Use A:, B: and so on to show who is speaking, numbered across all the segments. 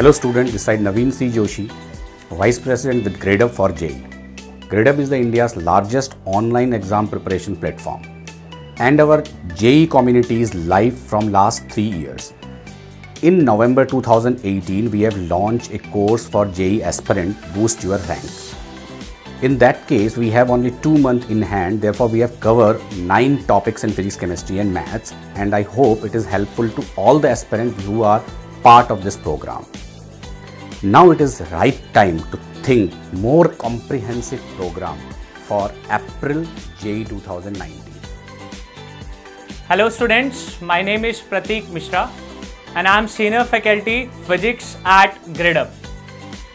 A: Hello student, this side Naveen C. Joshi, Vice President with GradeUp for JEE. GradeUp is the India's largest online exam preparation platform. And our JEE community is live from last three years. In November 2018, we have launched a course for JEE aspirant Boost Your Rank. In that case, we have only two months in hand, therefore we have covered nine topics in physics, chemistry and maths and I hope it is helpful to all the aspirants who are part of this program. Now it is right time to think more comprehensive program for April JEE 2019.
B: Hello students, my name is Pratik Mishra and I am senior faculty physics at GradeUp.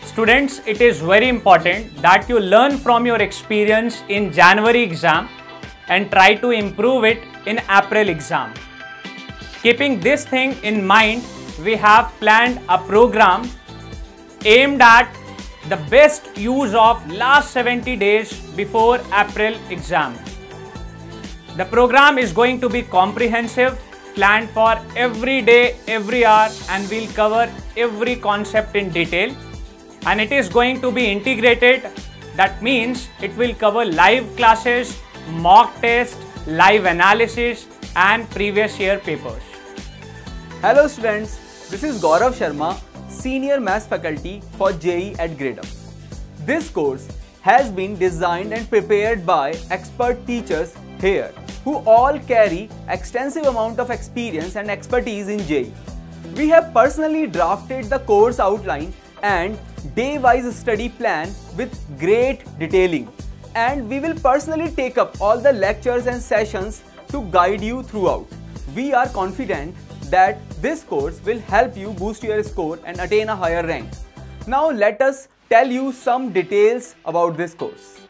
B: Students, it is very important that you learn from your experience in January exam and try to improve it in April exam. Keeping this thing in mind, we have planned a program aimed at the best use of last 70 days before April exam. The program is going to be comprehensive, planned for every day, every hour and we'll cover every concept in detail and it is going to be integrated. That means it will cover live classes, mock test, live analysis and previous year papers.
C: Hello students, this is Gaurav Sharma, Senior Maths Faculty for JEE at GradeUp. This course has been designed and prepared by expert teachers here who all carry extensive amount of experience and expertise in JEE. We have personally drafted the course outline and day-wise study plan with great detailing and we will personally take up all the lectures and sessions to guide you throughout. We are confident that this course will help you boost your score and attain a higher rank. Now let us tell you some details about this course.